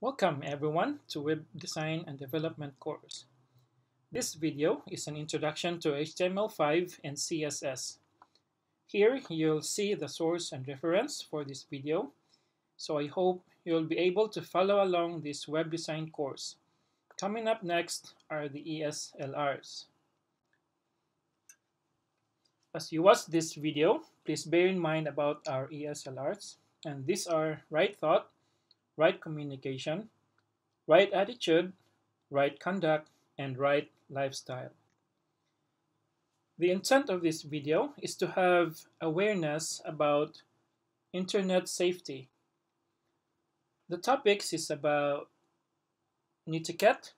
Welcome everyone to Web Design and Development course. This video is an introduction to HTML5 and CSS. Here you'll see the source and reference for this video, so I hope you'll be able to follow along this web design course. Coming up next are the ESLRs. As you watch this video, please bear in mind about our ESLRs, and these are right thought, right communication, right attitude, right conduct, and right lifestyle. The intent of this video is to have awareness about internet safety. The topics is about netiquette,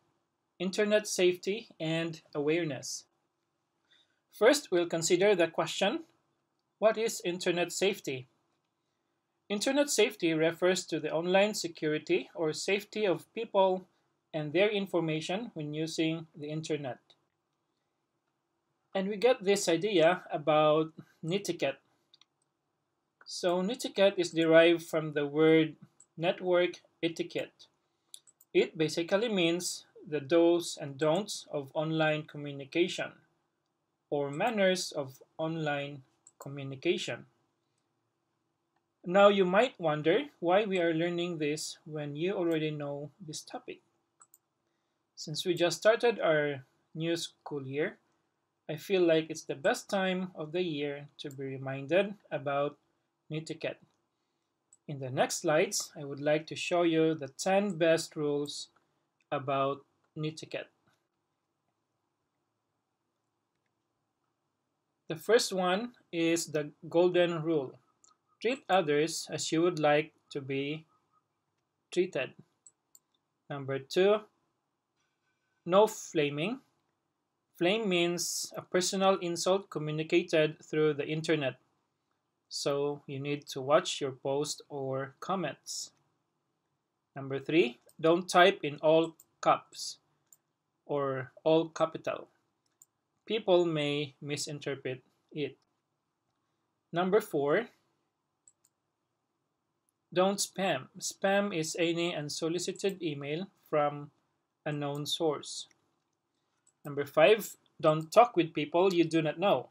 internet safety, and awareness. First, we'll consider the question, what is internet safety? Internet safety refers to the online security or safety of people and their information when using the internet. And we get this idea about netiquette. So netiquette is derived from the word network etiquette. It basically means the do's and don'ts of online communication or manners of online communication. Now you might wonder why we are learning this when you already know this topic. Since we just started our new school year, I feel like it's the best time of the year to be reminded about netiquette. In the next slides, I would like to show you the 10 best rules about netiquette. The first one is the golden rule. Treat others as you would like to be treated. Number two, no flaming. Flame means a personal insult communicated through the internet. So you need to watch your post or comments. Number three, don't type in all caps or all capital. People may misinterpret it. Number four, don't spam. Spam is any unsolicited email from a known source. Number five, don't talk with people you do not know.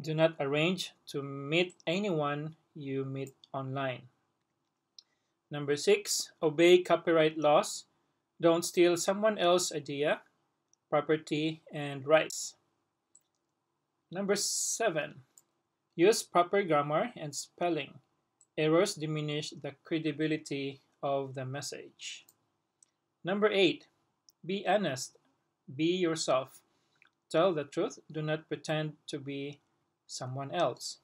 Do not arrange to meet anyone you meet online. Number six, obey copyright laws. Don't steal someone else's idea, property, and rights. Number seven, use proper grammar and spelling. Errors diminish the credibility of the message. Number eight, be honest. Be yourself. Tell the truth. Do not pretend to be someone else.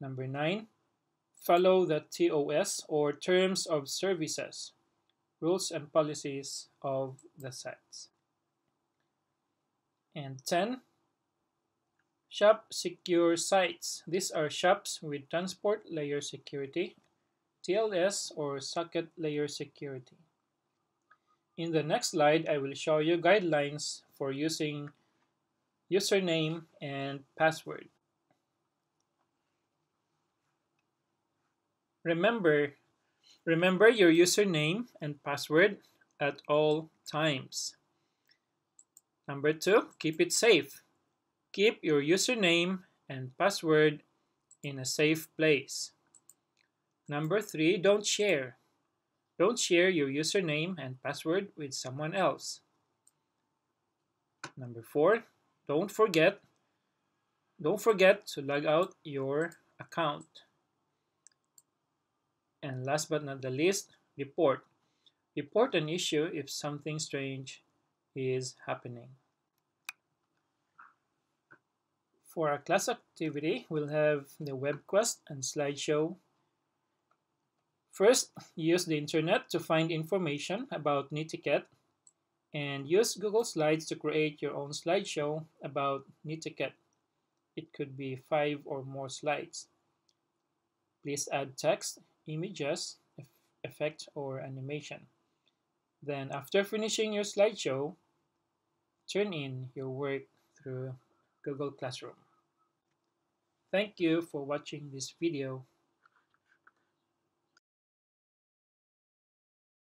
Number nine, follow the TOS or Terms of Services, rules and policies of the sites. And 10, Shop secure sites. These are shops with transport layer security, TLS or socket layer security. In the next slide, I will show you guidelines for using username and password. Remember, remember your username and password at all times. Number two, keep it safe. Keep your username and password in a safe place. Number three, don't share. Don't share your username and password with someone else. Number four, don't forget don't forget to log out your account. And last but not the least, report. Report an issue if something strange is happening. For our class activity, we'll have the web quest and slideshow. First, use the internet to find information about netiquette and use Google Slides to create your own slideshow about netiquette. It could be five or more slides. Please add text, images, effect, or animation. Then after finishing your slideshow, turn in your work through Google Classroom. Thank you for watching this video.